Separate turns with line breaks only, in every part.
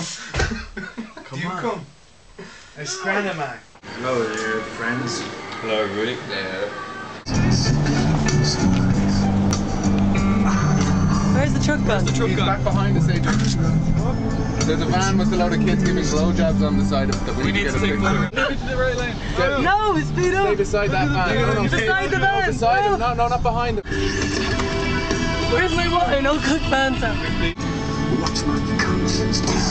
Come
Do you
on.
come? It's Grandma.
Hello there, friends.
Hello, everybody.
Where's the truck gone?
Truck
He's
gone.
back behind us, Adrian. There's a van with a load of kids giving blowjobs on the side of the that we,
We
need
need
to
to
get a
take
picture.
photo. To the right lane.
Get-
No, speed up.
Stay
up!
beside that van. No, no,
Beside the
no, beside
no.
him. No, no, not behind him.
Where's my wine? I'll cook Fanta.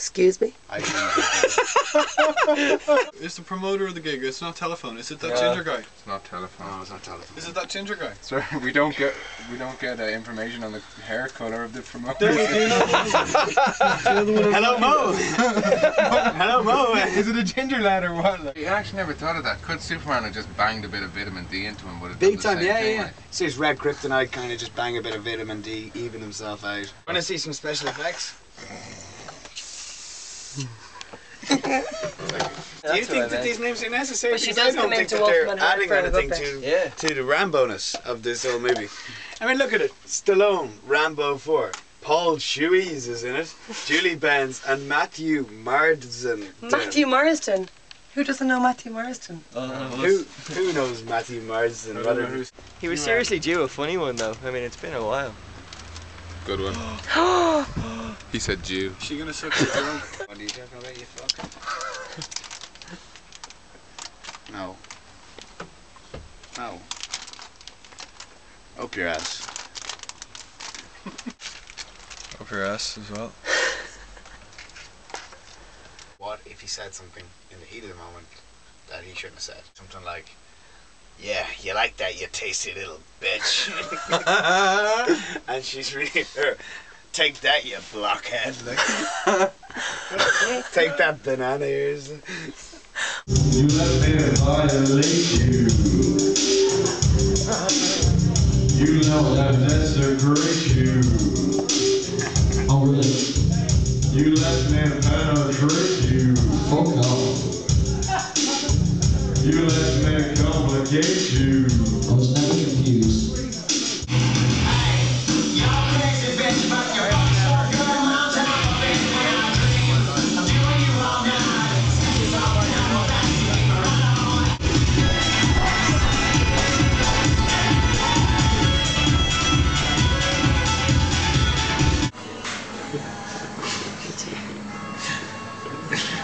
Excuse me?
I'd win Big Brother.
It's the promoter of the gig. It's not telephone. Is it that
Yeah.
ginger guy?
It's not telephone.
No, it's not telephone.
Is it that ginger guy?
Sir, we don't get we don't get uh, information on the hair color of the promoter.
Hello, Mo. Hello, Mo.
Is it a ginger lad or what? Like? I actually never thought of that. Could Superman have just banged a bit of vitamin D into him? Would it
Big time, yeah, yeah. yeah. So he's red kryptonite, kind of just bang a bit of vitamin D, even himself out. Want to see some special effects? Do you think that these names are necessary?
But she does
I don't
come
think
into
that they're
Wolfman
adding
for
anything to
Yeah.
to the Rambo-ness of this whole movie. I mean, look at it. Stallone, Rambo 4. Paul Schulze is in it. Julie Benz and Matthew Marsden.
Matthew Marston. Who doesn't know Matthew Marston?
Uh, who who knows Matthew Marsden?
I don't know who's-
He was seriously due a funny one though. I mean, it's been a while.
Good one. he said Jew.
Is she gonna suck your thumb?
What are you talking about, you fucker? No. No. Up your ass.
Up your ass as well.
What if he said something in the heat of the moment that he shouldn't have said? Something like, Yeah, you like that, you tasty little bitch. and she's really, er, take that, you blockhead. Like, take that, banana ears.
You let me violate you. You know that desecrate you. Oh, really? You let me penetrate you. Oh, God. You let me complicate you.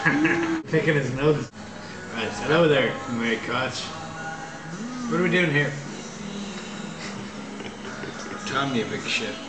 Picking his nose. Right, hello there, Mary Koch. What are we doing here? Me, you big shit.